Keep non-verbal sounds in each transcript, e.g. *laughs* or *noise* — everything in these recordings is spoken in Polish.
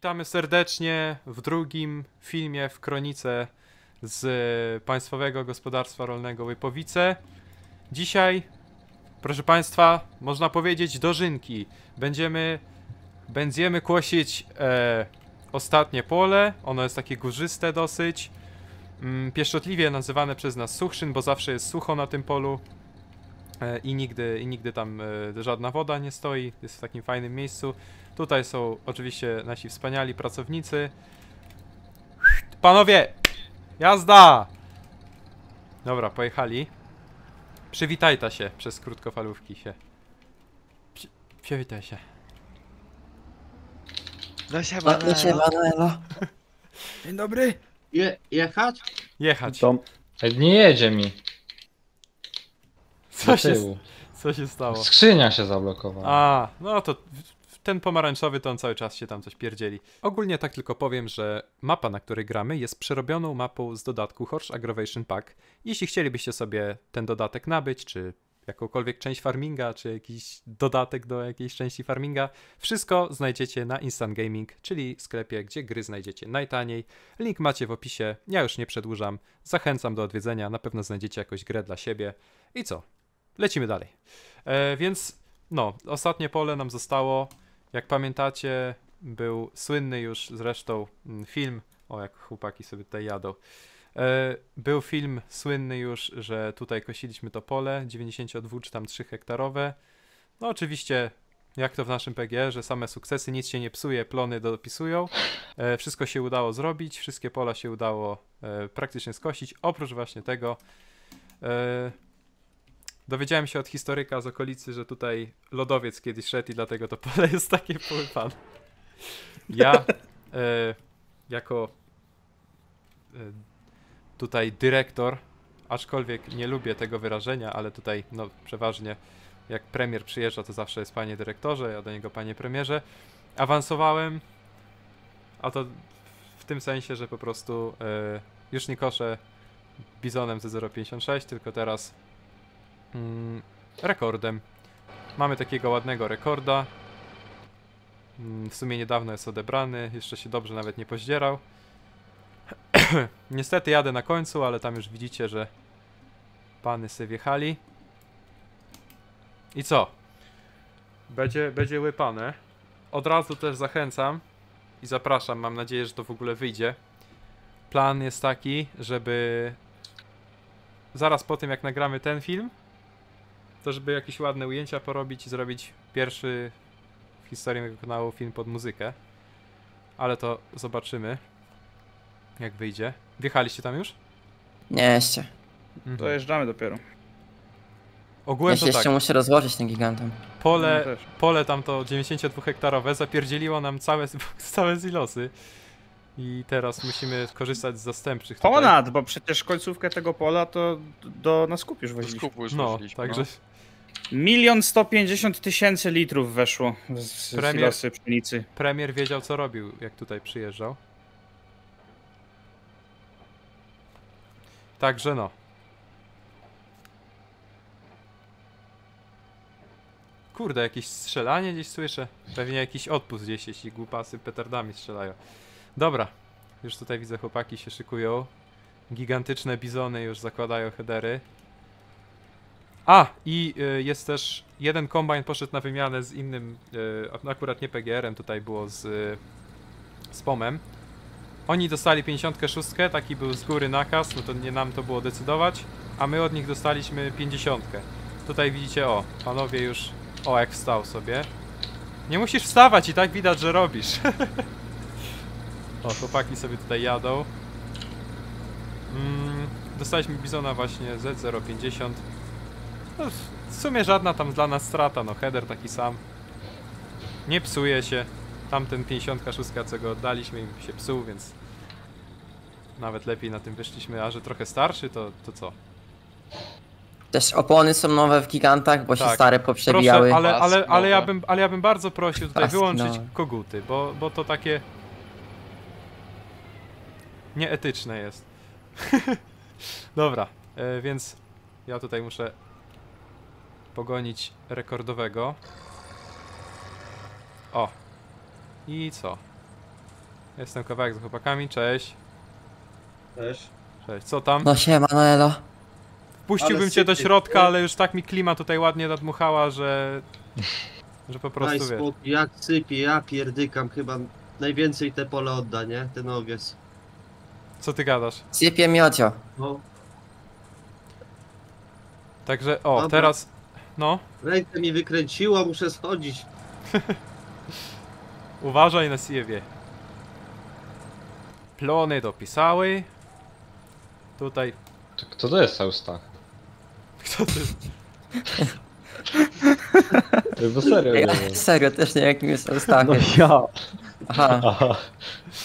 Witamy serdecznie w drugim filmie w Kronice z Państwowego Gospodarstwa Rolnego Łypowice. Dzisiaj, proszę Państwa, można powiedzieć dożynki. Będziemy, będziemy kosić e, ostatnie pole. Ono jest takie górzyste dosyć. Mm, pieszczotliwie nazywane przez nas suchszyn, bo zawsze jest sucho na tym polu. E, I nigdy, I nigdy tam e, żadna woda nie stoi, jest w takim fajnym miejscu. Tutaj są oczywiście nasi wspaniali pracownicy. Panowie! Jazda! Dobra, pojechali. Przywitajta się przez krótkofalówki się. Przy, przywitaj się. No się Ładnie się Manuelo. Dzień dobry. Je, jechać? Jechać. To Ej, Nie jedzie mi. Co Do się, tyłu. co się stało? Skrzynia się zablokowała. A, no to ten pomarańczowy to on cały czas się tam coś pierdzieli. Ogólnie tak tylko powiem, że mapa, na której gramy, jest przerobioną mapą z dodatku Horse Aggravation Pack. Jeśli chcielibyście sobie ten dodatek nabyć, czy jakąkolwiek część farminga, czy jakiś dodatek do jakiejś części farminga, wszystko znajdziecie na Instant Gaming, czyli sklepie, gdzie gry znajdziecie najtaniej. Link macie w opisie, ja już nie przedłużam, zachęcam do odwiedzenia, na pewno znajdziecie jakąś grę dla siebie. I co? Lecimy dalej. E, więc no, ostatnie pole nam zostało. Jak pamiętacie, był słynny już zresztą mm, film, o jak chłopaki sobie tutaj jadą. E, był film słynny już, że tutaj kosiliśmy to pole 92 czy tam 3 hektarowe. No oczywiście, jak to w naszym PG, że same sukcesy, nic się nie psuje, plony dopisują. E, wszystko się udało zrobić, wszystkie pola się udało e, praktycznie skosić, oprócz właśnie tego. Dowiedziałem się od historyka z okolicy, że tutaj lodowiec kiedyś szedł i dlatego to pole jest takie połypane. Ja e, jako e, tutaj dyrektor, aczkolwiek nie lubię tego wyrażenia, ale tutaj no przeważnie jak premier przyjeżdża, to zawsze jest panie dyrektorze, ja do niego panie premierze. Awansowałem, a to w tym sensie, że po prostu e, już nie koszę bizonem ze 0,56, tylko teraz mm, rekordem. Mamy takiego ładnego rekorda. Mm, W sumie niedawno jest odebrany, jeszcze się dobrze nawet nie poździerał. *clears throat* Niestety jadę na końcu, ale tam już widzicie, że pany se wjechali. I co? Będzie, będzie łypane. Od razu też zachęcam i zapraszam, mam nadzieję, że to w ogóle wyjdzie. Plan jest taki, żeby zaraz po tym jak nagramy ten film, to żeby jakieś ładne ujęcia porobić i zrobić pierwszy w historii mojego kanału film pod muzykę. Ale to zobaczymy, jak wyjdzie. Wjechaliście tam już? Nie, jeszcze. Mhm. dojeżdżamy dopiero. Ogółem Ja się to jeszcze tak, muszę rozłożyć tym gigantem. pole, No pole tam to 92 hektarowe zapierdzieliło nam całe, *laughs* całe zilosy. I teraz musimy korzystać z zastępczych tutaj. Ponad, bo przecież końcówkę tego pola to do na skup już Do woziliśmy. skupu już No, włożyliśmy, także Milion sto pięćdziesiąt tysięcy litrów weszło z, z Premier- silosy pszenicy. premier wiedział co robił, jak tutaj przyjeżdżał. Także no. Kurde, jakieś strzelanie gdzieś słyszę. Pewnie jakiś odpust gdzieś, jeśli głupasy petardami strzelają. Dobra, już tutaj widzę chłopaki się szykują. Gigantyczne bizony już zakładają headery. A, i y, jest też jeden kombajn poszedł na wymianę z innym, y, akurat nie PGR-em, tutaj było z, y, z POM-em. Oni dostali 56, taki był z góry nakaz, no to nie nam to było decydować, a my od nich dostaliśmy 50. Tutaj widzicie, o, panowie już, o jak wstał sobie. Nie musisz wstawać i tak widać, że robisz. *laughs* o, chłopaki sobie tutaj jadą. Mm, dostaliśmy bizona właśnie Z050. No, w sumie żadna tam dla nas strata, no header taki sam. Nie psuje się. Tamten 56, co go oddaliśmy, im się psuł, więc nawet lepiej na tym wyszliśmy, a że trochę starszy, to, to co? Też opony są nowe w gigantach, bo się Tak. stare poprzebijały. Proszę, ale, ale, ale, ja bym, ale ja bym bardzo prosił tutaj Paski wyłączyć nowe. koguty, bo, bo to takie nieetyczne jest. *laughs* Dobra, e, więc ja tutaj muszę pogonić rekordowego. O. I co? Jestem kawałek z chłopakami, cześć. Też. Cześć, co tam? No siema, no elo. Wpuściłbym ale cię do sypie, środka, ale już tak mi klima tutaj ładnie nadmuchała, że... Że po Daj prostu wiesz. spokój, jak sypie, ja pierdykam chyba najwięcej te pole odda, nie? Ten owiec. Co ty gadasz? Sypie miodzio. No, Także, o, Dobra. teraz... No, rękę mi wykręciło, muszę schodzić. *laughs* uważaj na siebie. Plony dopisały. Tutaj... To Kto to jest Eustach? *laughs* Kto ty? Ej, Bo serio Ja nie serio też nie jakim jest Eustachy. No ja. Aha. Aha.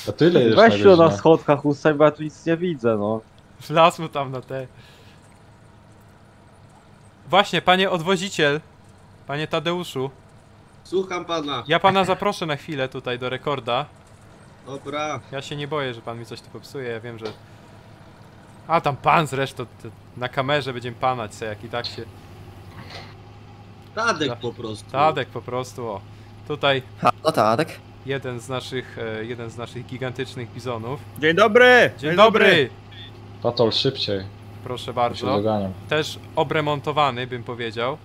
A ty ile jedziesz Weź na schodkach ustań, bo ja tu nic nie widzę, no. Wlazł tam na te... Właśnie, panie odwoziciel. Panie Tadeuszu. Słucham pana. Ja pana zaproszę na chwilę tutaj do rekorda. Dobra. Ja się nie boję, że pan mi coś tu popsuje, ja wiem, że... A tam pan zresztą, na kamerze będziemy panać se, jak i tak się... Tadek po prostu. Tadek po prostu, o. Tutaj Halo, Tadek. jeden z naszych, e, jeden z naszych gigantycznych bizonów. Dzień dobry! Dzień dobry! Patol szybciej, Proszę bardzo. doganiam. Też obremontowany, bym powiedział.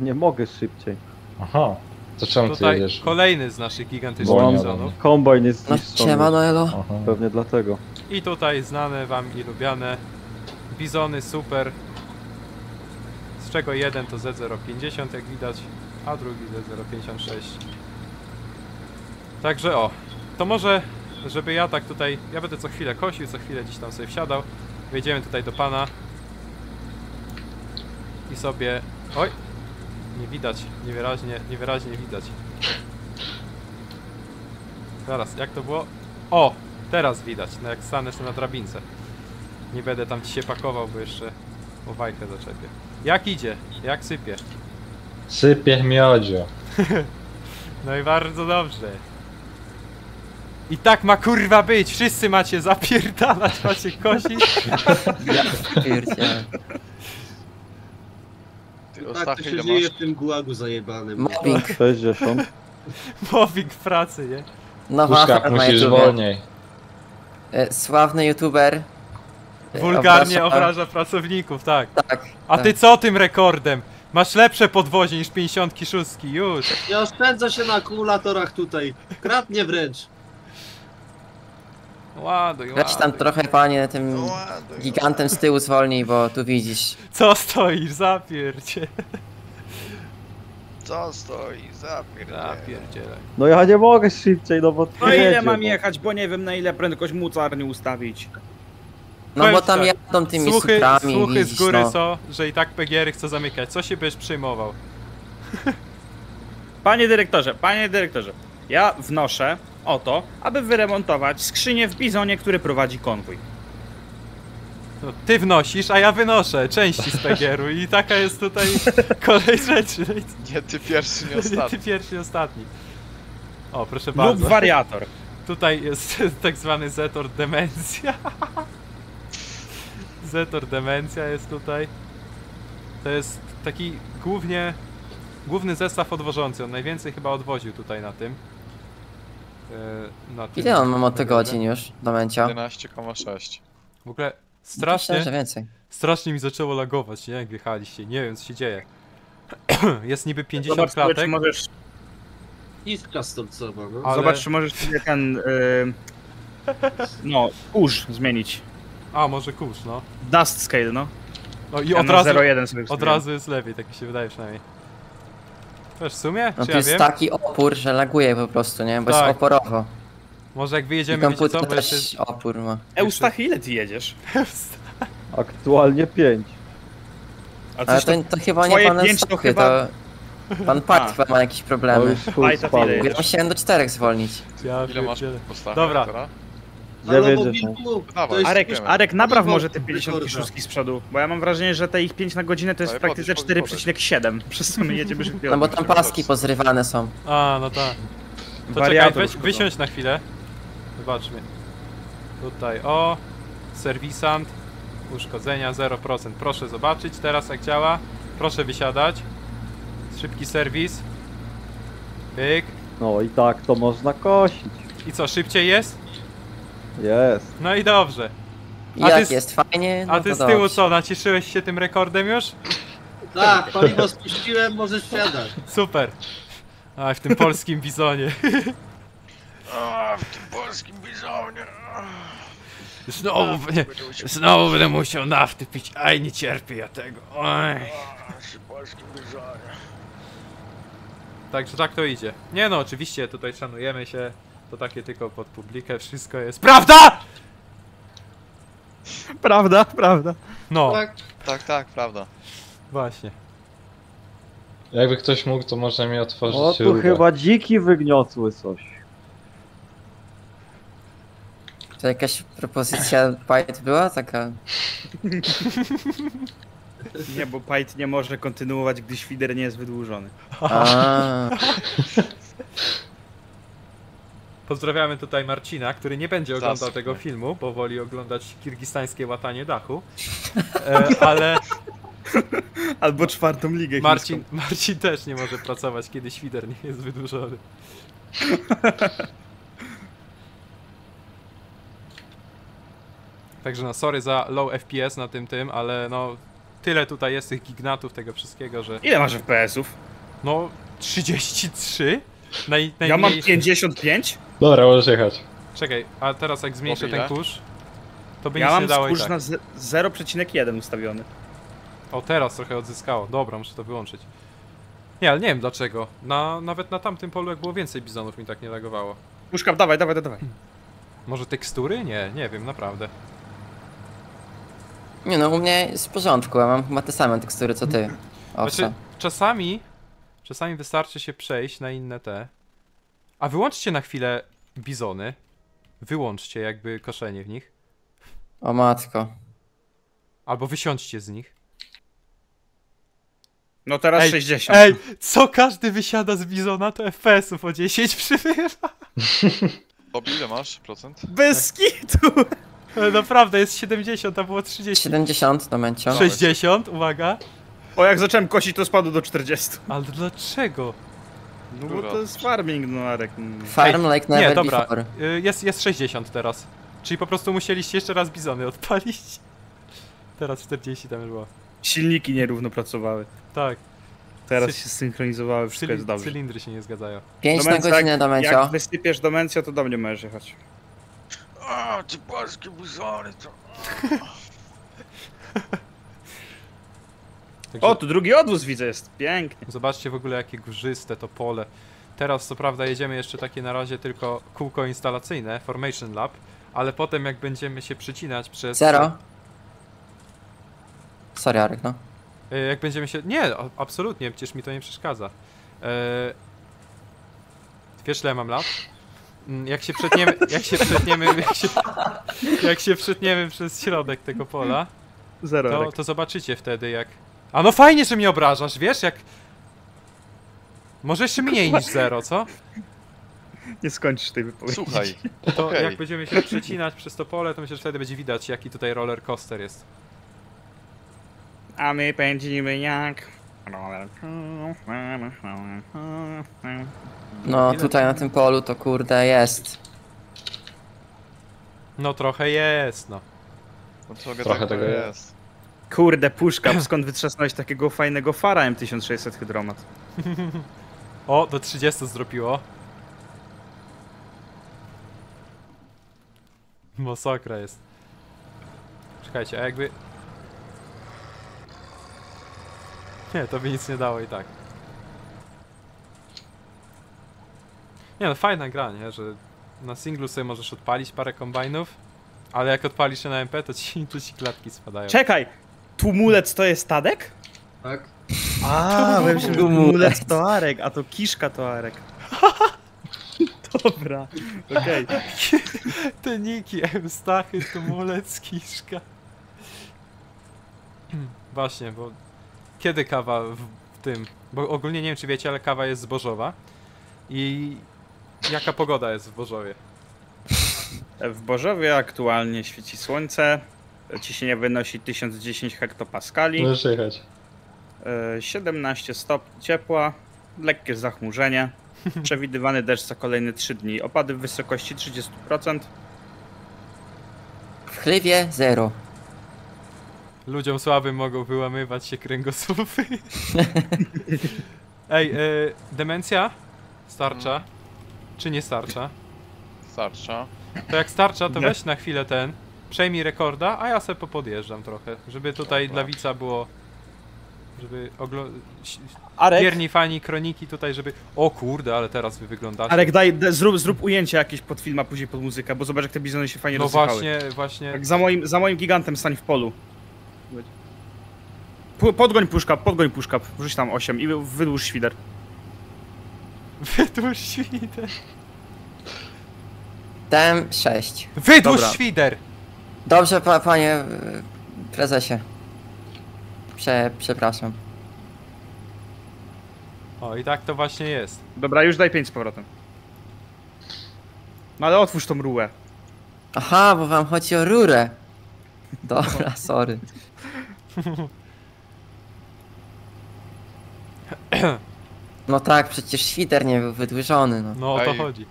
Nie mogę szybciej. Aha. To czemu ty Tutaj jedziesz? kolejny z naszych gigantycznych bizonów. kombajn jest No zniszczony. siema, no elo. Aha. Pewnie dlatego. I tutaj znane wam i lubiane bizony super. Z czego jeden to Z050 jak widać, a drugi Z056. Także o, to może, żeby ja tak tutaj, ja będę co chwilę kosił, co chwilę gdzieś tam sobie wsiadał. Wejdziemy tutaj do pana. I sobie, oj, nie widać, niewyraźnie, niewyraźnie widać. Zaraz, jak to było? O, teraz widać, no jak stanę na drabince. Nie będę tam ci się pakował, bo jeszcze o wajkę zaczepię. Jak idzie? Jak sypie? Sypie miodzio. *laughs* No i bardzo dobrze. I tak ma kurwa być! Wszyscy macie zapierdalać, macie kosić. Pierdziele. Ty Tak to ostatnio się ile masz? w tym gułagu zajebanym. Mobbing. 60. Mobbing w pracy, nie? Nowa Puszka, na musisz wolniej. E, Sławny youtuber. e, Wulgarnie obraża- obraża pracowników, tak. Tak. A tak. ty co tym rekordem? Masz lepsze podwozie niż 56, już. Nie oszczędza się na akumulatorach tutaj. Kradnie wręcz. Ładuj, Weź tam ładuj. trochę panie tym No ładuj, gigantem z tyłu zwolnij, bo tu widzisz. Co stoisz? Zapierdzie. Co stoi? Zapierdolę. Zapierdzielaj. No ja nie mogę szybciej, no bo No ile jedzie, mam no. jechać, bo nie wiem na ile prędkość mucarni ustawić. No Powiem bo tam tak, jadą tymi Słuchy, widzisz, z góry no. są, że i tak PGR chce zamykać. Co się będziesz przejmował? Panie dyrektorze, panie dyrektorze, ja wnoszę o to, aby wyremontować skrzynię w Bizonie, który prowadzi konwój. No, ty wnosisz, a ja wynoszę części z PGR-u i taka jest tutaj kolej rzeczy. Nie, ty pierwszy, nie co- ty ostatni. pierwszy i ostatni. O, proszę Lub bardzo. wariator. *laughs* Tutaj jest *laughs* tak zwany Zetor Demencja. *laughs* Zetor Demencja jest tutaj. To jest taki głównie główny zestaw odwożący. On najwięcej chyba odwoził tutaj na tym. Yy, Na tym Ile on ma motogodzin już do męcia? 11,6. W ogóle Myślę, że strasznie, więcej. strasznie mi zaczęło lagować, nie? Jak wjechaliście. Nie wiem co się dzieje. *clears throat* jest niby 50 Zobacz, sobie, czy klatek. możesz, Iskra stolcowa, no. Ale- zobacz, czy możesz sobie ten, y, no, kurz zmienić. A, może kurz, no. Dust scale, no. No i Ja od na razu, 0,1 sobie od razu jest lepiej, tak mi się wydaje przynajmniej. Wiesz, w sumie? No Czy to ja jest wiem? taki opór, że laguje po prostu, nie? Bo Tak. jest oporowo. Może jak I wyjedziemy, wiecie co? komputer Bo jeszcze... też opór ma. Eustachy, ile ty jedziesz? Aktualnie 5. A Ale coś to, tam, to chyba nie twoje pan pięć to chyba- to... Pan Pat A. chyba ma jakieś To problemy. już Fajta tyle jedziesz. musiałem do czterech zwolnić. Ja Ile masz pierdzielę. postawy? Dobra. teraz? Ale 90. mobilku, Dawaj. to jest Arek, Wiemy. Arek, napraw może te rekorda. 56 z przodu, bo ja mam wrażenie, że te ich 5 na godzinę to jest w Ale praktyce podnieś, podnieś, 4,7, przez co my jedziemy *laughs* szybciej. No bo tam paski pozrywane są. A, no tak. To czekaj, weź, wysiądź na chwilę. Zobaczmy. Tutaj, o. Serwisant. Uszkodzenia 0%. Proszę zobaczyć teraz jak działa. Proszę wysiadać. Szybki serwis. Pyk. No i tak to można kosić. I co, szybciej jest? Jest. No i dobrze. A jak ty z- jest fajnie, no A ty to z tyłu dobrze. co, nacieszyłeś się tym rekordem już? Tak, paliwo spuściłem, możesz wsiadać. Super. A w tym polskim bizonie. O, w tym polskim bizonie. Znowu, nie, znowu będę musiał nafty pić. Aj, nie cierpię ja tego. Oj. W tym polskim bizonie. Także tak to idzie. Nie no, oczywiście tutaj szanujemy się. To takie tylko pod publikę, wszystko jest. PRAWDA?! Prawda, prawda. No, Tak. Tak, tak, prawda. właśnie. Jakby ktoś mógł, to może mi otworzyć O, tu rurę. chyba dziki wygniosły coś. To jakaś propozycja Pied była taka? Nie, bo Pite nie może kontynuować, gdy świder nie jest wydłużony. A, *laughs* Pozdrawiamy tutaj Marcina, który nie będzie oglądał tego filmu, bo woli oglądać kirgistańskie łatanie dachu. E, *laughs* ale Albo czwartą ligę Marcin, Marcin też nie może pracować, kiedy świder nie jest wydłużony. *laughs* Także no, sorry za low FPS na tym tym, ale no tyle tutaj jest tych gignatów, tego wszystkiego, że Ile masz FPS-ów? no 33? Naj, Ja mam najmniej... 55? Dobra, możesz jechać. Czekaj, a teraz jak zmniejszę ten kurz, to by Ja nic mam nie dało i kurz tak. na ze- 0,1 ustawiony. O, teraz trochę odzyskało. Dobra, muszę to wyłączyć. Nie, ale nie wiem dlaczego. Na, nawet na tamtym polu, jak było więcej bizonów, mi tak nie lagowało. Puszka, dawaj, dawaj, dawaj. Może tekstury? Nie, nie wiem, naprawdę. nie no, u mnie jest w porządku, ja mam chyba te same tekstury co ty. Znaczy, czasami, czasami wystarczy się przejść na inne te. A wyłączcie na chwilę bizony. Wyłączcie jakby koszenie w nich. O matko. Albo wysiądźcie z nich. No teraz Ej, 60. Ej, co każdy wysiada z bizona, to FPS-ów o 10 przybywa. *laughs* Bob, ile masz procent? Bez kitu! Ale Naprawdę, jest 70, a było 30. 70 do Mencio. 60, uwaga. O, jak zacząłem kosić, to spadło do 40. Ale dlaczego? No bo to jest farming, no Arek. mm. Farm like never Nie, dobra, before. y, jest, jest 60 teraz. Czyli po prostu musieliście jeszcze raz bizony odpalić. *laughs* Teraz 40 tam już było. Silniki nierówno pracowały. Tak, Teraz Cy- się synchronizowały, wszystko jest dobrze. cylindry się nie zgadzają. 5 na Domencio, godzinę jak, do Mencio. Jak wysypiesz do Mencio, to do mnie możesz jechać. O, ci polskie bizony, to... *laughs* Także O, tu drugi odwóz widzę, jest pięknie. Zobaczcie w ogóle jakie górzyste to pole. Teraz co prawda jedziemy jeszcze takie na razie tylko kółko instalacyjne, Formation Lab, ale potem jak będziemy się przycinać przez... Zero. Sorry Arek, no. Y, Jak będziemy się... Nie, absolutnie, przecież mi to nie przeszkadza. E... Wiesz, ile mam lat? Mm, Jak się przetniemy, *laughs* jak się przetniemy, jak się, jak się przetniemy przez środek tego pola, Zero, to, to zobaczycie wtedy jak... A no fajnie, że mnie obrażasz, wiesz, jak... Może jeszcze mniej niż zero, co? Nie skończysz tej wypowiedzi. Słuchaj, To Okej. jak będziemy się przecinać przez to pole, to myślę, że wtedy będzie widać, jaki tutaj roller coaster jest. A my pędzimy jak... No tutaj na tym polu to kurde jest. No trochę jest, no. no trochę, Trochę tak tego jest. Kurde, puszka, skąd wytrzasnąłeś takiego fajnego fara M1600 hydromat? O, do 30 zdropiło. Masakra jest. Czekajcie, a jakby... Nie, to by nic nie dało i tak. Nie no, fajna gra, nie? Że na singlu sobie możesz odpalić parę kombajnów, ale jak odpalisz je na MP, to ci, *laughs* to ci klatki spadają. Czekaj! Tumulec to jest Tadek? Tak? A, *laughs* myślałem, że Tumulec. to Arek, a to kiszka to Arek. *laughs* Dobra, okej. *laughs* Te niki, Stachy, Tumulec, Kiszka. *clears throat* Właśnie, bo kiedy kawa w, w tym? Bo ogólnie nie wiem czy wiecie, ale kawa jest zbożowa. I jaka pogoda jest w Bożowie? W Bożowie aktualnie świeci słońce, ciśnienie wynosi 1010 hektopaskali, Możesz jechać. e, 17 stopni ciepła, lekkie zachmurzenie, *laughs* przewidywany deszcz za kolejne 3 dni, opady w wysokości 30%, W chlewie zero. Ludziom słabym mogą wyłamywać się kręgosłupy. *laughs* Ej, y, demencja? Starcza? Czy nie starcza? Starcza. To jak starcza, to Nie. weź na chwilę ten, przejmij rekorda, a ja sobie popodjeżdżam trochę, żeby tutaj Dobra. dla widza było, żeby oglo... Arek, Wierni fani kroniki tutaj, żeby... O kurde, ale teraz wy wyglądacie. Arek daj, daj zrób, zrób ujęcie jakieś pod film, a później pod muzykę, bo zobacz jak te bizony się fajnie No rozsypały. właśnie, właśnie... Tak za moim, za moim gigantem stań w polu. Pu- Podgoń puszka, podgoń puszka, wrzuć tam 8 i wydłuż świder. *laughs* Wydłuż świder. Dałem 6. Wydłuż Dobra. świder! Dobrze, pa, panie y, prezesie. Prze, przepraszam. O, i tak to właśnie jest. Dobra, już daj 5 z powrotem. No ale otwórz tą rułę. Aha, bo wam chodzi o rurę. Dobra, *laughs* sorry. *clears throat* No tak, przecież świder nie był wydłużony, no. No o to Ej. chodzi.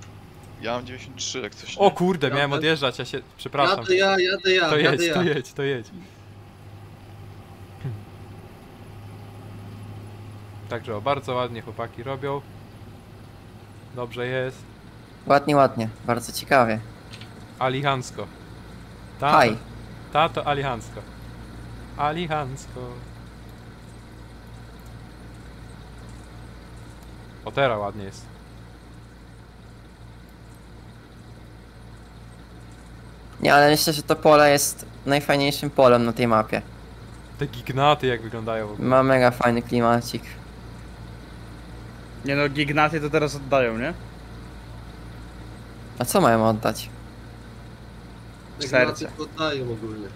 Ja mam 93, jak coś O nie. kurde, miałem odjeżdżać, ja się... Przepraszam. Jadę ja, jadę ja, To jadę jedź, ja. to jedź, to jedź. *clears throat* Także o, bardzo ładnie chłopaki robią. Dobrze jest. Ładnie, ładnie. Bardzo ciekawie. Alihansko. Ta, Haj. Ta to alihansko. Alihansko. O teraz ładnie jest. Nie, ale myślę, że to pole jest najfajniejszym polem na tej mapie. Te gignaty jak wyglądają w ogóle. Ma mega fajny klimacik. Nie no, gignaty to teraz oddają, nie? A co mają oddać? Serce. na tym poddają ogólnie.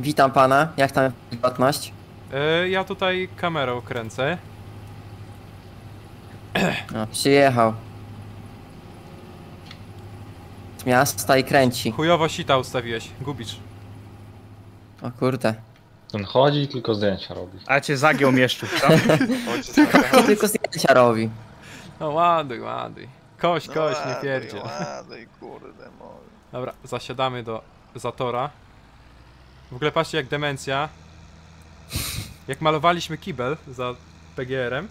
Witam pana, jak tam wilgotność? E, ja tutaj kamerą kręcę. No, przyjechał. Z miasta i kręci. Chujowo sita ustawiłeś, gubisz. O kurde. Ten chodzi i tylko zdjęcia robi. A cię zagiął mieszczu. To tylko zdjęcia robi. No ładuj, ładuj. Koś, No koś, nie ładuj, pierdziel. ładuj, kurde mój. Dobra, zasiadamy do Zatora. W ogóle patrzcie jak demencja. Jak malowaliśmy kibel za PGR-em,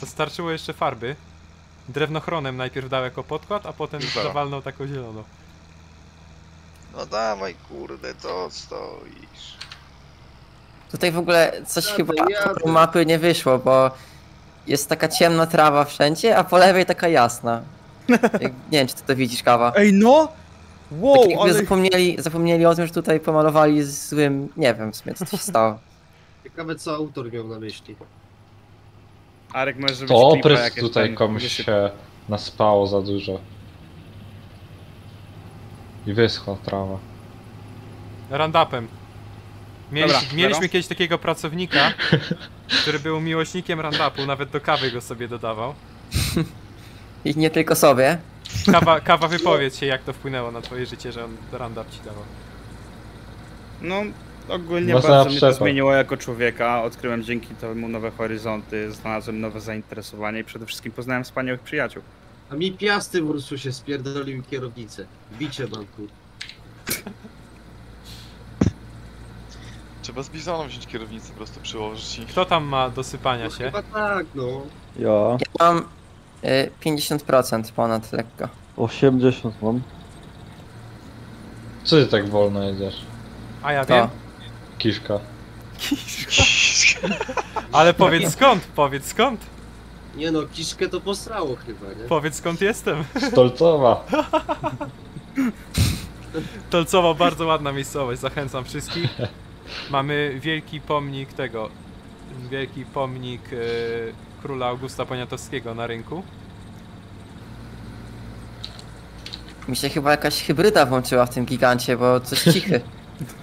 to starczyło jeszcze farby. Drewnochronem najpierw dał jako podkład, a potem Dobra. zawalnął taką zieloną. No dawaj, kurde, co stoisz? Tutaj w ogóle coś Jadę, chyba jadę. z mapy nie wyszło, bo jest taka ciemna trawa wszędzie, a po lewej taka jasna. *laughs* Jak, nie wiem, czy ty to widzisz, kawa. Ej no! Tak Wow, jakby ale... zapomnieli, zapomnieli o tym, że tutaj pomalowali złym, nie wiem w sumie co to się stało. Ciekawe co autor miał na myśli. Arek możesz zrobić To klipa, jak tutaj ten komuś wysyp. się naspało za dużo. I wyschła trawa. Mieli, Dobra, mieliśmy kiedyś takiego pracownika, *laughs* który był miłośnikiem randapu, nawet do kawy go sobie dodawał. I nie tylko sobie. Kawa, *laughs* kawa wypowiedz się, jak to wpłynęło na twoje życie, że on randap ci dawał. No, ogólnie Można bardzo mnie to zmieniło jako człowieka. Odkryłem dzięki temu nowe horyzonty, znalazłem nowe zainteresowania i przede wszystkim poznałem wspaniałych przyjaciół. A mi piasty w Ursusie spierdolił kierownicę. Bicie mam tu. Trzeba z bizonem wziąć kierownicę, po prostu przyłożyć i... Kto tam ma do sypania No się? chyba tak, no. Ja Ja mam y, 50% ponad lekko. 80 mam. Co ty tak wolno jedziesz? A ja To. Wiem. Kiszka. Ale powiedz skąd, powiedz skąd. Nie no, kiszkę to posrało chyba, nie? Powiedz skąd jestem. Stolcowa. Tolcowo bardzo ładna miejscowość, zachęcam wszystkich. Mamy wielki pomnik tego, wielki pomnik e, króla Augusta Poniatowskiego na rynku. Mi się chyba jakaś hybryda włączyła w tym gigancie, bo coś cichy.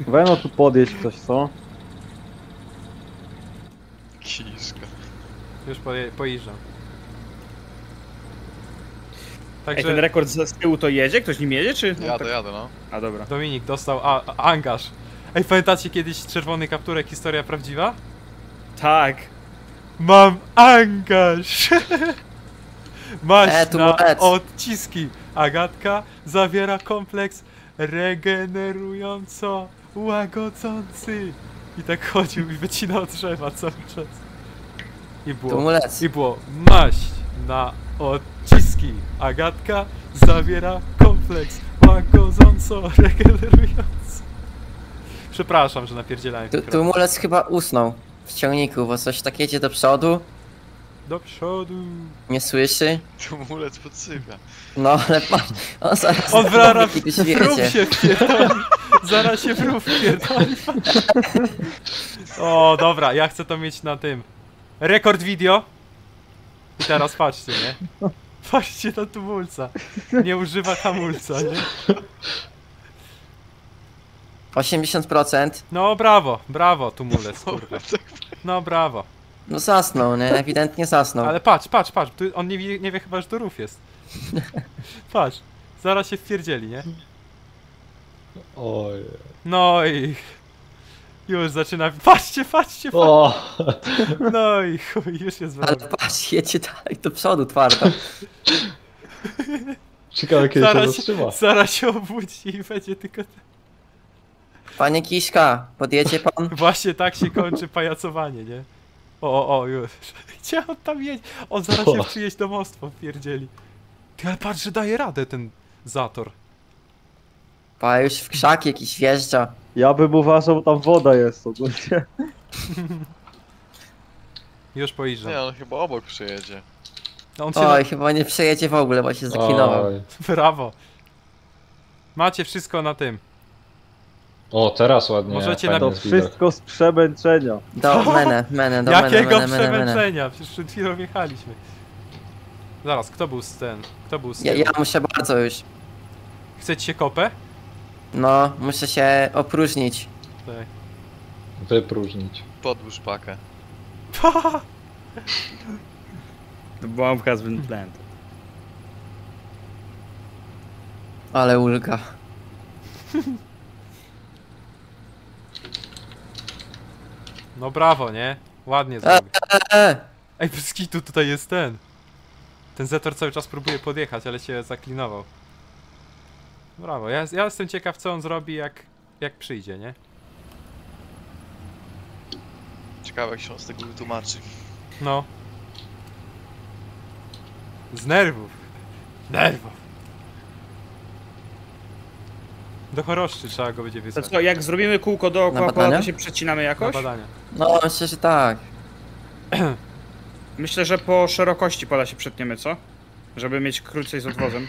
Weź no tu podjeść ktoś, co? Kiszka. Już poje, pojeżdżam. Ej, ten Także rekord z z tyłu to jedzie? Ktoś nim jedzie, czy? No, Jadę, tak- jadę, no. A dobra. Dominik dostał a, a, angaż. Ej, pamiętacie kiedyś czerwony kapturek, historia prawdziwa? Tak. Mam angaż! *laughs* Masz E, tu na odciski. Agatka zawiera kompleks regenerująco łagodzący. I tak chodził i wycinał drzewa cały czas. I było, i było maść na odciski. Agatka zawiera kompleks łagodząco regenerujący. Przepraszam, że napierdzielałem Tu, mikrofon. tumulec chyba usnął w ciągniku, bo coś tak jedzie do przodu, Do przodu. nie słyszy. Tumulec podsypia. No ale patrz, on zaraz On wrara w rów się wpierdoli. Zaraz się w rów wpierdoli. O, dobra, ja chcę to mieć na tym. Rekord video. I teraz patrzcie, nie? Patrzcie na tumulca. Nie używa hamulca, nie? 80%. No brawo, brawo tumulec, kurwa. No brawo. No zasnął, nie? Ewidentnie zasnął. Ale patrz, patrz, patrz. Tu on nie wie, nie wie chyba, że to rów jest. *laughs* Patrz. Zaraz się wpierdzieli, nie? Oj. No i... Już zaczyna... Patrzcie, patrzcie, patrzcie. O! No i chuj, już jest Ale wrog. patrz, jedzie dalej do przodu twardo. *laughs* Ciekawe kiedy się Zaraz się, zatrzyma. zaraz się obudzi i będzie tylko... Panie Kiszka, podjedzie pan? *laughs* Właśnie tak się kończy pajacowanie, nie? O, o, o, już. *laughs* Gdzie on tam jedzie? On zaraz się przyjeść do mostu, pierdzieli. Ty, ale patrz, że daje radę ten Zator. Pa, już w krzak jakiś wjeżdża. Ja bym uważał, tam woda jest ogólnie. *laughs* Już pojeżdżam. Nie, on chyba obok przejedzie. No on. Oj, chyba nie przejedzie w ogóle, bo się zaklinował. Oj. Brawo. Macie wszystko na tym. O, teraz ładnie. Możecie fajny To na- jest widok. wszystko z przemęczenia. Do *laughs* menę, menę, do menę, Jakiego menę, menę, menę. przemęczenia? Przecież przed chwilą wjechaliśmy. Zaraz, kto był z ten? Kto był z Ja, ja muszę bardzo już. Chcecie kopę? No, muszę się opróżnić. Tak. Wypróżnić. Podłóż pakę. The bomb has been planted. Ale ulga. No brawo, nie? Ładnie E, zrobił. e, e. Ej, bez kitu tutaj jest ten. Ten Zetor cały czas próbuje podjechać, ale się zaklinował. Brawo, ja, ja jestem ciekaw co on zrobi jak, jak przyjdzie, nie? Ciekawe jak się on z tego wytłumaczy. No. Z nerwów. Nerwów. Do choroszczy trzeba go będzie To wysłać. co, jak zrobimy kółko dookoła Na pola, badania? to się przecinamy Na jakoś? badania. No, myślę, że tak. *clears throat* Myślę, że po szerokości pola się przetniemy, co? Żeby mieć krócej z odwozem.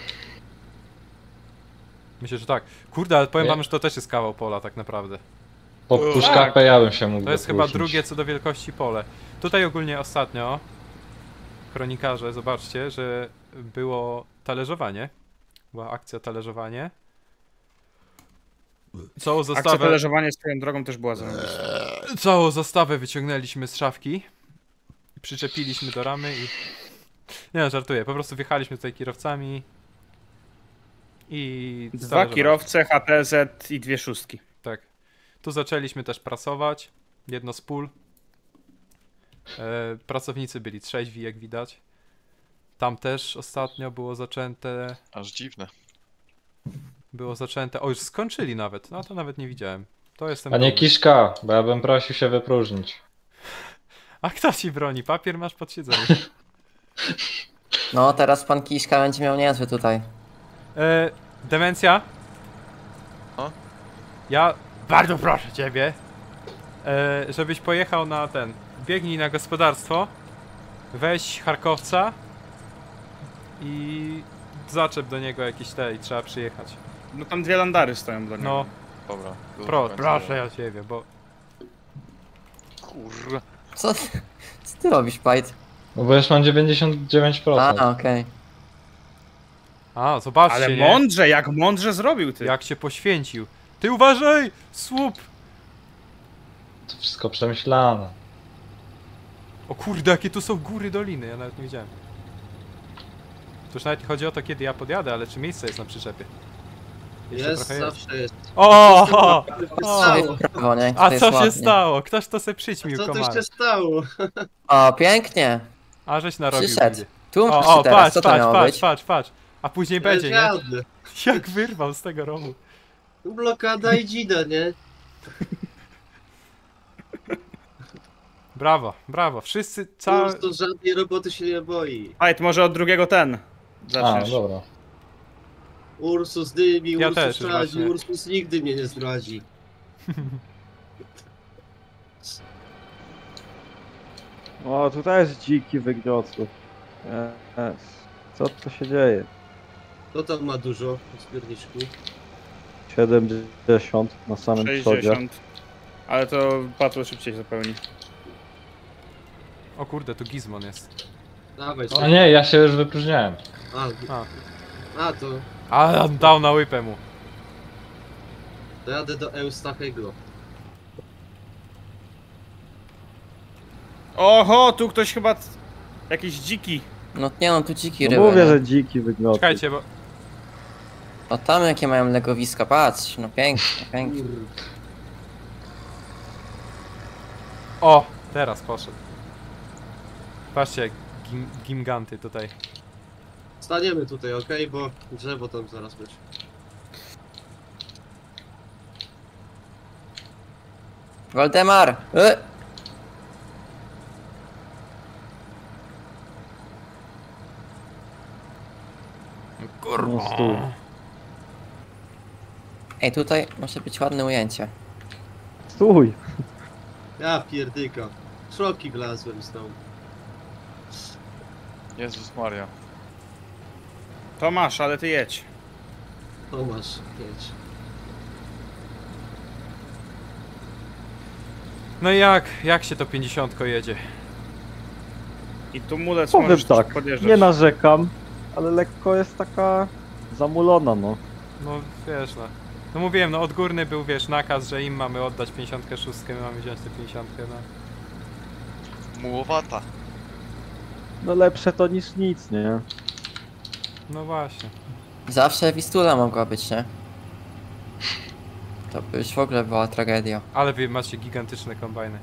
Myślę, że tak. Kurde, ale powiem Nie? wam, że to też jest kawał pola tak naprawdę. Po Tak. puszkapę ja bym się mógł To jest chyba drugie co do wielkości pole. Tutaj ogólnie ostatnio kronikarze, zobaczcie, że było talerzowanie. Była akcja talerzowanie. Całą Akcja zastawę, talerzowanie swoją drogą też była za całą zastawę wyciągnęliśmy z szafki. Przyczepiliśmy do ramy i... Nie no, żartuję. Po prostu wjechaliśmy tutaj kierowcami i... Dwa kierowce, HTZ i dwie szóstki. Tak. Tu zaczęliśmy też pracować. Jedno z pól. E, pracownicy byli trzeźwi, jak widać. Tam też ostatnio było zaczęte. Aż dziwne. Było zaczęte. O, już skończyli nawet. No to nawet nie widziałem. To jestem. A nie kiszka, bo ja bym prosił się wypróżnić. A kto ci broni? Papier masz pod siedzeniem. *laughs* No, teraz pan Kiszka będzie miał niezły tutaj. E, demencja? O? Ja bardzo proszę ciebie, e, żebyś pojechał na ten. Biegnij na gospodarstwo, weź Charkowca i zaczep do niego jakieś te i trzeba przyjechać. No tam dwie landary stoją do niego. No, Dobra. pro, proszę ja ciebie, bo. Kur... Co, ty- co ty robisz, Pajt? No bo już mam 99%. A, okej. A, zobaczcie, Ale nie? mądrze, jak mądrze zrobił ty. jak się poświęcił. Ty uważaj! Słup! To wszystko przemyślane. O kurde, jakie tu są góry, doliny, ja nawet nie widziałem. To już nawet nie chodzi o to, kiedy ja podjadę, ale czy miejsce jest na przyczepie. Jeszcze Jest, trochę jest. zawsze jest. O! o! Stało. Prawo, nie? A jest co się ładnie. stało? Ktoś to se przyćmił, Co tu komar. się stało? O, pięknie. A żeś narobił Przyszedł. Tu O, o, teraz, patrz, co to patrz, miało patrz, być? patrz, patrz. A później będzie, nie? Żadne. *laughs* Jak wyrwał z tego rowu. Blokada i dzida, nie? Brawo, brawo. Wszyscy, Po całe... prostu żadnej roboty się nie boi. Fight, może od drugiego ten. A, Zaczniesz. dobra. Ursus dymi, Ja Ursus też, czadzi, właśnie. Ursus nigdy mnie nie zdradzi. *laughs* O, tutaj jest dziki wygniotów. Yes. Co to się dzieje? Kto tam ma dużo w zbiorniczku? 70 na samym przodzie. 60. Ale to patrol szybciej zapełni. O kurde, tu Gizmon jest. Dawaj, A nie, ja się już wypróżniałem. A, A, a to, a on dał na łypę mu. to jadę do Eustachego. Oho, tu ktoś chyba... Jakiś dziki. No nie no, tu dziki No ryby. mówię, nie? że dziki wygniotów. Czekajcie, bo... O tam jakie mają legowiska, patrz, no pięknie, pięknie. O, teraz poszedł. Patrzcie, gim, gimganty tutaj. Staniemy tutaj, okej? Bo drzewo tam zaraz będzie. Waldemar! Y! Stój. Ej, tutaj może być ładne ujęcie. Stój! Ja pierdykam. Szoki wlazłem znowu. Jezus Maria. Tomasz, ale ty jedź. Tomasz, jedź. No i jak, jak się to 50 jedzie? I tu mulec Powiem tak, podjeżdżać. nie narzekam, ale lekko jest taka zamulona, no. No wiesz no. No mówiłem, no odgórny był, wiesz, nakaz, że im mamy oddać 56, my mamy wziąć tę 50, no. Mułowata. No lepsze to niż nic, nie? No właśnie. Zawsze Wistula mogła być, nie? To by już w ogóle była tragedia. Ale wy macie gigantyczne kombajny.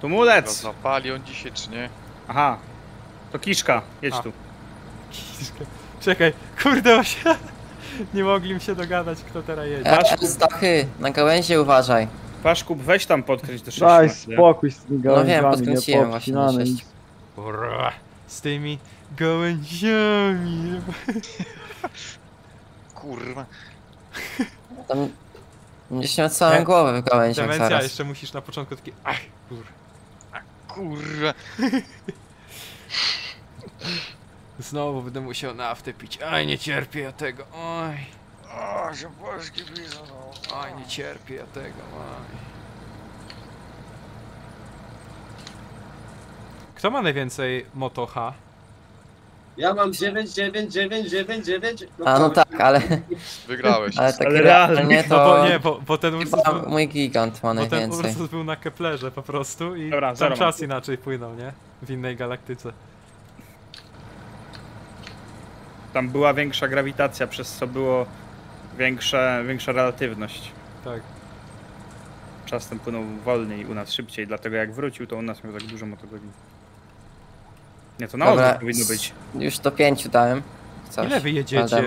Tu No, mulec! zapali on dzisiaj czy nie? Aha. To kiszka, jedź A. tu. Czekaj, kurde, o się... *laughs* Nie mogli mi się dogadać, kto teraz jedzie. E, z dachy, na gałęzie uważaj. Paszkub, weź tam podkręć do 6 Daj spokój z tymi No wiem, gałęziami, podkręciłem nie właśnie na podcinane sześć. nic. Ura, z tymi gałęziami. Kurwa. Tam będziesz miał całą Nie. głowę w gałęziach Demencja, zaraz. jeszcze musisz na początku taki... Ach, kur... Kurwa. *laughs* Znowu będę musiał naftę pić. Aj, nie cierpię ja tego. Oj, O, że polski bizon. oj, nie cierpię ja tego. Oj. Kto ma najwięcej Moto H? Ja mam 9, 9, 9, 9, 9. A no tak, ale, Wygrałeś. ale tak Ale realnie No to bo nie, bo, bo ten Ursus chyba był, mój gigant ma bo ten najwięcej. Ursus był na Keplerze po prostu i Dobra, tam zero czas inaczej płynął, nie? W innej galaktyce. Tam była większa grawitacja, przez co było większe, większa relatywność. Tak. Czas ten płynął wolniej, u nas szybciej, dlatego jak wrócił, to u nas miał tak dużo motogodzin. Nie, to na Dobra, odwrót powinno być. Już do pięciu dałem. Coś. Ile wy jedziecie?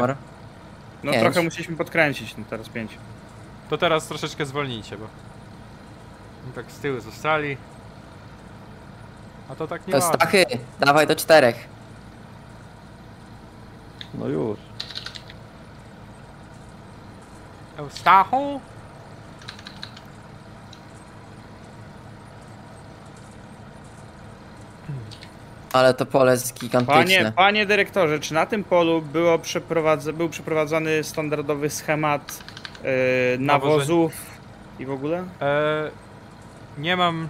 No Pięć. trochę musieliśmy podkręcić, no teraz pięć. To teraz troszeczkę zwolnijcie, bo... No tak z tyłu zostali. A to tak nie To. Stachy, dawaj do czterech. No już. Eustachu? Ale to pole jest gigantyczne. Panie, panie dyrektorze, czy na tym polu było przeprowadza, był przeprowadzony standardowy schemat yy, nawozów i w ogóle? E, nie mam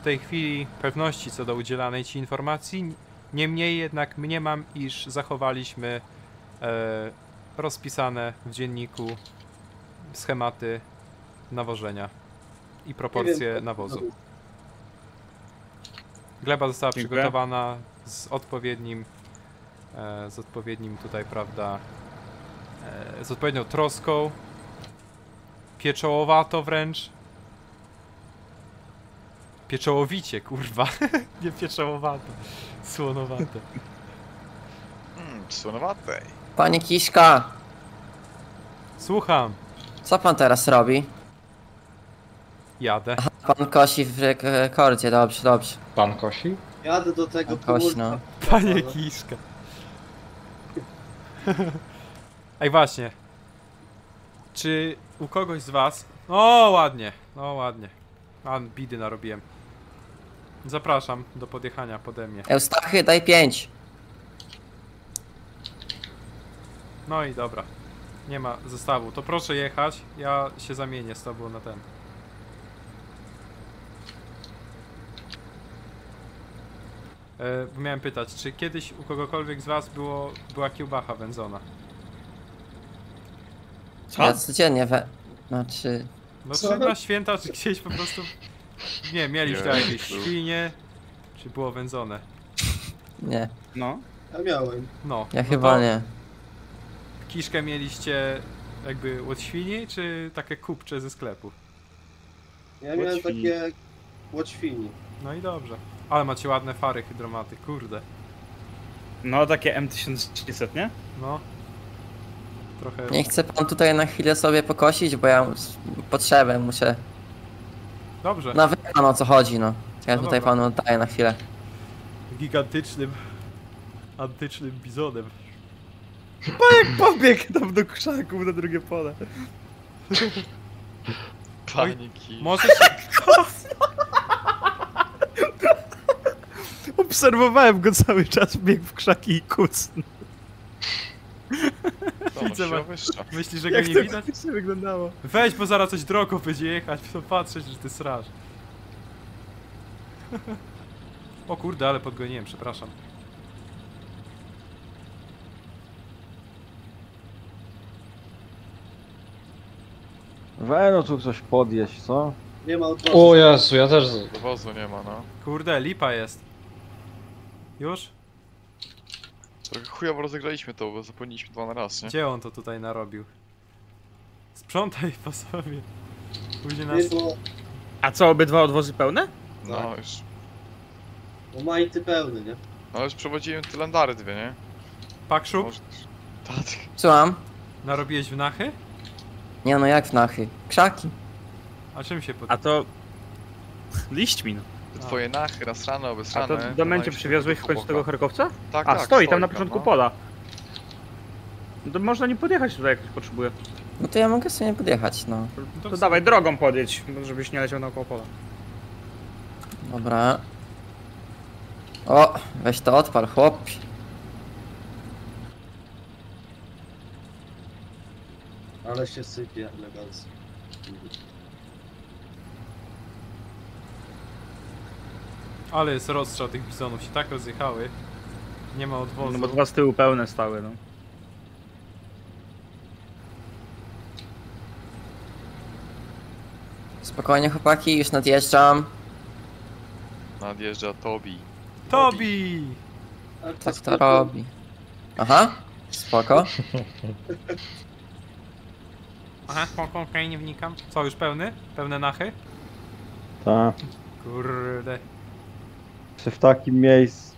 w tej chwili pewności co do udzielanej Ci informacji. Niemniej jednak mniemam, iż zachowaliśmy e, rozpisane w dzienniku schematy nawożenia i proporcje nawozu. Gleba została Dziękuję. przygotowana z odpowiednim, e, z odpowiednim tutaj, prawda, e, z odpowiednią troską, pieczołowato wręcz. Pieczołowicie, kurwa. *laughs* Nie pieczołowato. Słonowato. Hmm, słonowatej. Panie Kiszka, Słucham. co pan teraz robi? Jadę. Pan kosi w rek- rekordzie, dobrze, dobrze. Pan kosi? Jadę do tego Pan kosi, no. Panie Kiszka. Ej, właśnie. Czy u kogoś z was... O, ładnie. No, ładnie. A, bidy narobiłem. Zapraszam do podjechania pode mnie. Eustachy, daj pięć. No i dobra. Nie ma zestawu. To proszę jechać. Ja się zamienię z tobą na ten. Bo miałem pytać, czy kiedyś u kogokolwiek z was było, była kiełbacha wędzona? Co? Ja codziennie we... Znaczy... No Co? czy na święta, czy gdzieś po prostu... Nie, mieliście Jezu. jakieś świnie, czy było wędzone? Nie, No. Ja miałem. No. ja no chyba to nie. Kiszkę mieliście jakby od świni, czy takie kupcze ze sklepu? Ja miałem takie łoćwini. No i dobrze. Ale macie ładne fary hydromaty, kurde. No takie M1300, nie? No. Trochę... Nie chce pan tutaj na chwilę sobie pokosić, bo ja potrzebę muszę... Dobrze. No wie pan o co chodzi, no. Ja No tutaj dobra. panu oddaję na chwilę. Gigantycznym, antycznym bizonem. Pobiegł tam do krzaków na drugie pole. Paniki. Może się... *laughs* Obserwowałem go cały czas, biegł w krzaki i kucnął. Widzę. Myślisz, że go Jak nie to widać? faktycznie wyglądało. Weź, bo zaraz coś drogą będzie jechać, to patrzeć, że ty sraż. O kurde, ale podgoniłem, przepraszam. We no tu coś podjeść, co? Nie ma odwozu. O Jezu, ja też... z- Dowozu nie ma, no. Kurde, lipa jest. Już? Trochę chujowo rozegraliśmy to, bo zapomnieliśmy dwa na raz, nie? Gdzie on to tutaj narobił? Sprzątaj po sobie. Później nas... Bo, A co, obydwa odwozy pełne? No już. bo majty pełny, nie? No już prowadziłem te landary dwie, nie? Pakszuk, Może... Tak. Słucham? narobiłeś w nachy? Nie no, jak w nachy? Krzaki. A czym się pod... A to... Liśćmi, Te twoje nachy, nasrane, A obesrane. to do momencie mają się przywiozłeś w końcu tego. Charkowca? Tak, A, tak, stoi tam na tam, początku no. pola. No to można nie podjechać tutaj, jak ktoś potrzebuje. No to ja mogę sobie podjechać, no. to To dawaj, drogą podjedź, żebyś nie leciał naokoło pola. Dobra. O, weź to odpal, chłop. Ale się sypie elegancko. Ale jest rozstrzał tych bizonów, się tak rozjechały. Nie ma odwozu. No bo dwa z tyłu pełne stały, no. Spokojnie chłopaki, już nadjeżdżam. Nadjeżdża Tobi. Tobi! Tak to spoko. robi. Aha, spoko. *laughs* Aha, spoko, okej, nie wnikam. Co, już pełny? Pełne nachy? Tak. Kurde. Czy w takim miejscu.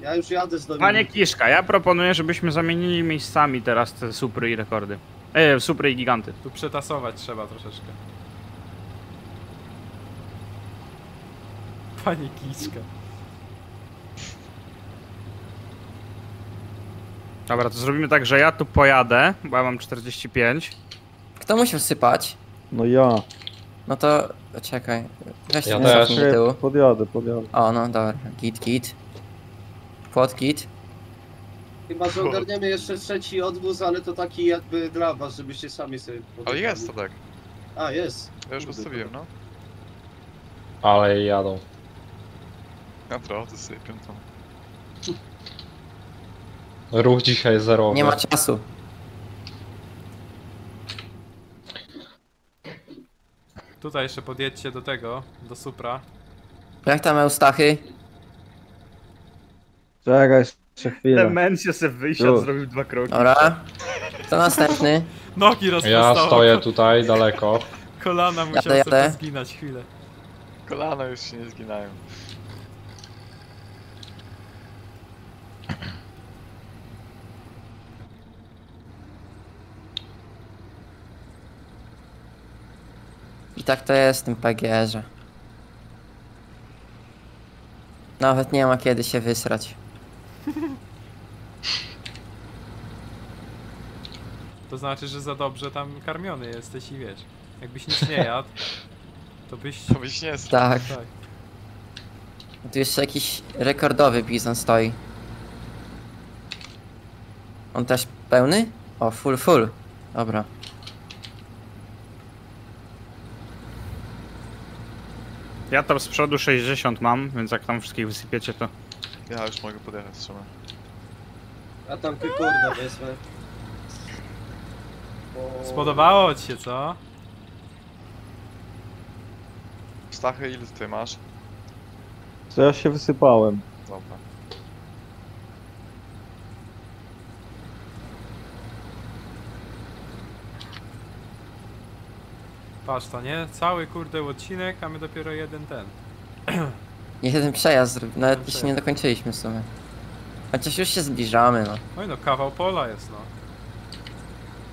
Ja już jadę z Dominikiem. Panie Kiszka, ja proponuję, żebyśmy zamienili miejscami teraz te supry i rekordy. E, supry i giganty. Tu przetasować trzeba troszeczkę. Panie Kiczka. Dobra, to zrobimy tak, że ja tu pojadę, bo ja mam 45. Kto musiał sypać? No ja. No to czekaj. Weź Ja mnie też. do tyłu. Podjadę, podjadę. O, no dobra. Git, git. Płot git. Chyba, że ogarniemy jeszcze trzeci odwóz, ale to taki jakby dla was, żebyście sami sobie Ale jest to tak. A, jest. Ja już postawiłem, no. Ale jadą. Ja trochę sypię tam. Ruch dzisiaj zerowy. Nie ma czasu. Tutaj jeszcze podjedźcie do tego, do Supra. Jak tam Eustachy? Czekaj jeszcze chwilę. Demencja se wysiadł, Tu. zrobił dwa kroki. Dobra. Kto następny? *laughs* Nogi Ja rozprostało. stoję tutaj daleko. Kolana musiał Jadę, sobie zginać chwilę. Kolana już się nie zginają. I tak to jest w tym PGR-ze. Nawet nie ma kiedy się wysrać. *laughs* To znaczy, że za dobrze tam karmiony jesteś i wiesz. Jakbyś nic nie jadł, to byś... To byś nie jest. Tak. Tak. Tu jeszcze jakiś rekordowy bizon stoi. On też pełny? O, full, full. Dobra. Ja tam z przodu 60 mam, więc jak tam wszystkich wysypiecie to... Ja już mogę podjechać w sumie. A tam kykorda wezmę. Bo- Spodobało ci się, co? Stachy, ile ty masz? Co ja się wysypałem? Dobra. Patrz to, nie? Cały kurde odcinek, a my dopiero jeden ten. *clears throat* Jeden przejazd, nawet Jeden jeśli nie przejazd. dokończyliśmy w sumie. Chociaż już się zbliżamy, no. Oj no, kawał pola jest, no.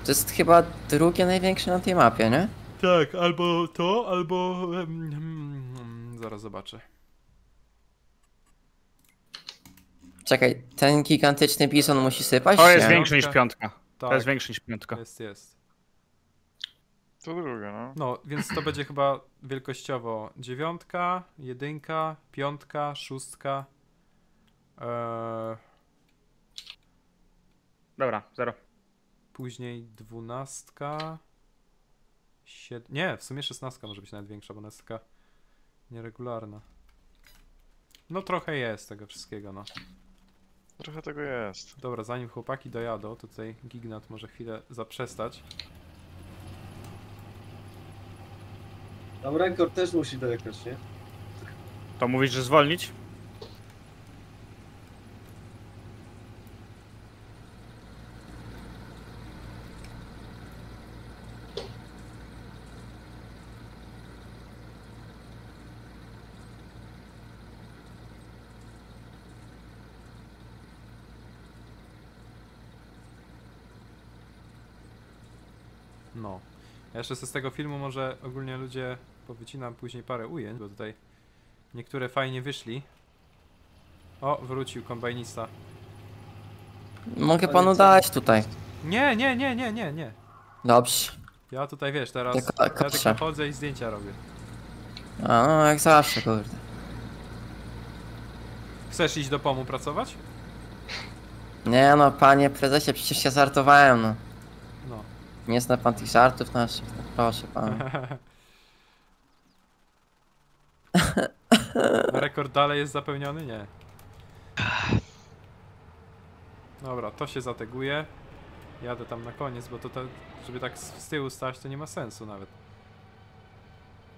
To jest chyba drugie największe na tej mapie, nie? Tak, albo to, albo... em, em, zaraz zobaczę. Czekaj, ten gigantyczny bizon musi sypać? To jest Nie. większy niż piątka. Tak, To jest większy niż piątka. jest, jest. To drugie, no. No, więc to będzie chyba wielkościowo dziewiątka, jedynka, piątka, szóstka. Eee, Dobra, zero. później dwunastka. Sied... Nie, w sumie szesnastka może być nawet większa, bo ona jest taka nieregularna. No trochę jest tego wszystkiego, no. Trochę tego jest. Dobra, zanim chłopaki dojadą, to tutaj Gignat może chwilę zaprzestać. Tam rekord też musi dojechać, nie? To mówisz, że zwolnić? No. Ja jeszcze z tego filmu może ogólnie ludzie powycinam później parę ujęć, bo tutaj niektóre fajnie wyszli. O, wrócił kombajnista. Mogę panu dać tutaj. Nie, nie, nie, nie, nie, nie. Dobrze. Ja tutaj wiesz, teraz Tylko- ja tylko chodzę i zdjęcia robię. A no, jak zawsze, kurde. Chcesz iść do pomu pracować? Nie no, panie prezesie, przecież ja żartowałem, no. No. Nie zna pan tych żartów naszych, no proszę pana. *laughs* Rekord dalej jest zapełniony? Nie. Dobra, to się zateguje. Jadę tam na koniec, bo to, to żeby tak z z tyłu stać, to nie ma sensu nawet.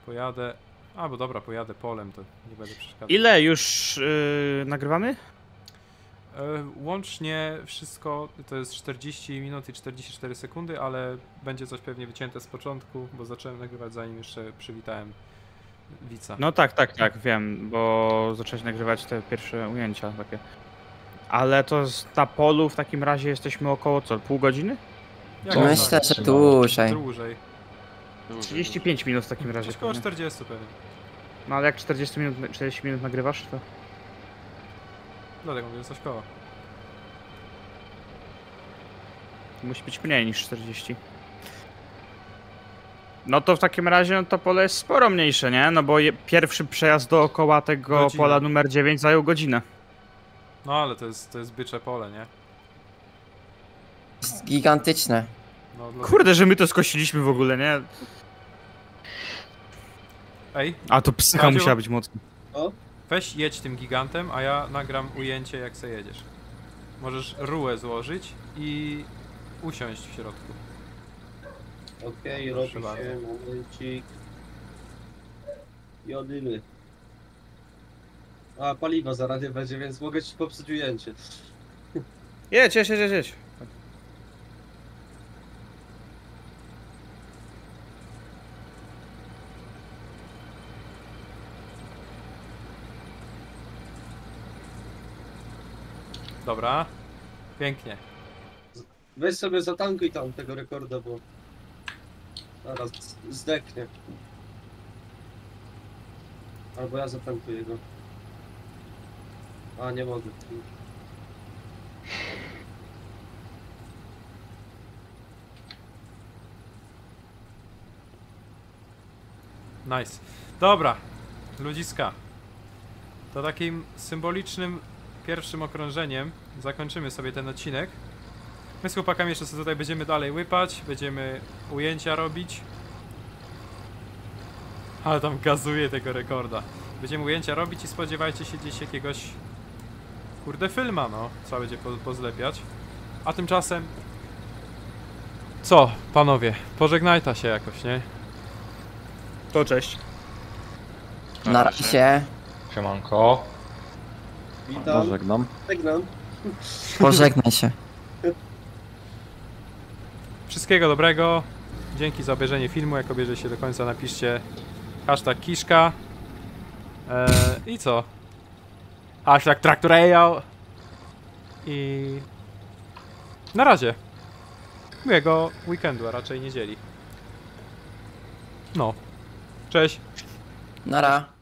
Pojadę... A, bo dobra, pojadę polem, to nie będę przeszkadzał. Ile już yy, nagrywamy? E, Łącznie wszystko to jest 40 minut i 44 sekundy, ale będzie coś pewnie wycięte z początku, bo zacząłem nagrywać zanim jeszcze przywitałem Wica. No tak, tak, tak, wiem, bo zacząłeś nagrywać te pierwsze ujęcia takie. Ale to z, na polu w takim razie jesteśmy około co, pół godziny? Jak to Myślę, tak, że dłużej. dłużej. Dłużej, 35 minut w takim razie. Coś koło pewnie. 40 pewnie. No ale jak 40 minut, 40 minut nagrywasz, to... Dlatego mówię, że coś koło. Musi być mniej niż 40. No to w takim razie no to pole jest sporo mniejsze, nie? No bo je, pierwszy przejazd dookoła tego Godzinę. pola numer 9 zajął godzinę. No ale to jest, to jest bycze pole, nie? Jest gigantyczne. No, dlatego- Kurde, że my to skosiliśmy w ogóle, nie? Ej, A to psycha Kaziu? musiała być mocna. Weź jedź tym gigantem, a ja nagram ujęcie jak se jedziesz. Możesz rułę złożyć i usiąść w środku. Okej, Proszę robi bardzo. się, momencik. Jodymy. A, paliwo zaraz nie będzie, więc mogę ci popsuć ujęcie. Jedź, jedź, jedź, jedź. Dobra. Pięknie. Weź sobie zatankuj tam tego rekorda, bo zaraz zdechnie. Albo ja zatankuję go. A, nie mogę. Nice. Dobra, ludziska. To takim symbolicznym pierwszym okrążeniem zakończymy sobie ten odcinek. My z chłopakami jeszcze sobie tutaj będziemy dalej łypać, będziemy ujęcia robić. Ale tam gazuje tego rekorda. Będziemy ujęcia robić i spodziewajcie się gdzieś jakiegoś kurde filma, no. Trzeba będzie po, pozlepiać. A tymczasem co, panowie, pożegnajta się jakoś, nie? To cześć. Na razie. Siemanko. Witam, Żegnam. żegnam. Pożegnaj się. Wszystkiego dobrego. Dzięki za obejrzenie filmu. Jak obejrzycie do końca, napiszcie hashtag kiszka. Eee, I co? Hashtag traktorejał. I na razie. Miłego weekendu, a raczej niedzieli. No. Cześć. Nara.